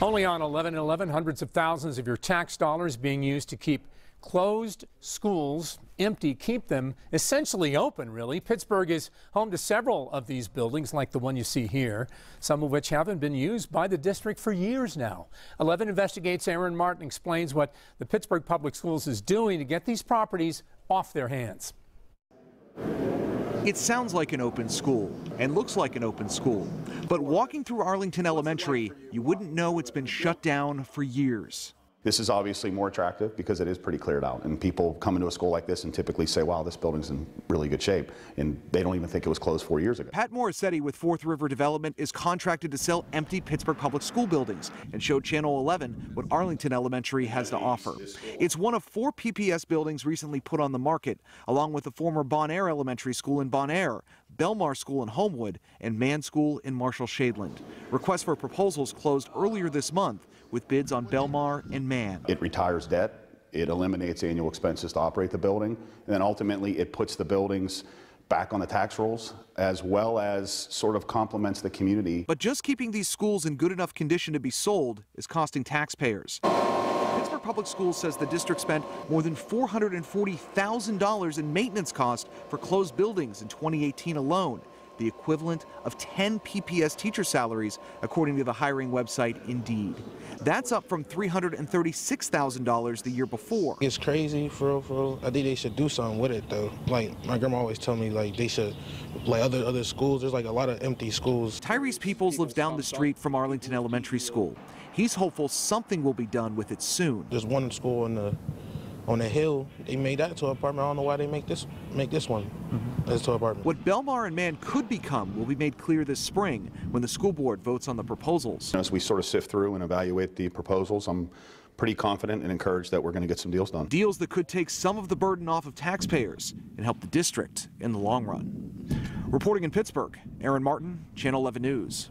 Only on 11 and 11, hundreds of thousands of your tax dollars being used to keep closed schools empty, keep them essentially open, really. Pittsburgh is home to several of these buildings, like the one you see here, some of which haven't been used by the district for years now. 11 investigates Aaron Martin explains what the Pittsburgh Public Schools is doing to get these properties off their hands. It sounds like an open school and looks like an open school. But walking through Arlington Elementary, you wouldn't know it's been shut down for years. This is obviously more attractive because it is pretty cleared out. And people come into a school like this and typically say, wow, this building's in really good shape. And they don't even think it was closed four years ago. Pat Morissetti with Fourth River Development is contracted to sell empty Pittsburgh public school buildings and showed Channel 11 what Arlington Elementary has to offer. It's one of four PPS buildings recently put on the market, along with the former Bon Air Elementary School in Bon Air, Belmar School in Homewood, and Mann School in Marshall Shadeland. Requests for proposals closed earlier this month with bids on Belmar and Mann. It retires debt, it eliminates annual expenses to operate the building, and then ultimately it puts the buildings back on the tax rolls as well as sort of complements the community. But just keeping these schools in good enough condition to be sold is costing taxpayers. Pittsburgh Public Schools says the district spent more than $440,000 in maintenance costs for closed buildings in 2018 alone the equivalent of 10 PPS teacher salaries, according to the hiring website Indeed. That's up from $336,000 the year before. It's crazy, for real, for real. I think they should do something with it, though. Like, my grandma always tell me, like, they should, like, other, other schools, there's, like, a lot of empty schools. Tyrese Peoples lives down the street from Arlington Elementary School. He's hopeful something will be done with it soon. There's one school in the on the hill, they made that to an apartment. I don't know why they make this make this one mm-hmm. as to apartment. What Belmar and Mann could become will be made clear this spring when the school board votes on the proposals. As we sort of sift through and evaluate the proposals, I'm pretty confident and encouraged that we're going to get some deals done. Deals that could take some of the burden off of taxpayers and help the district in the long run. Reporting in Pittsburgh, Aaron Martin, Channel 11 News.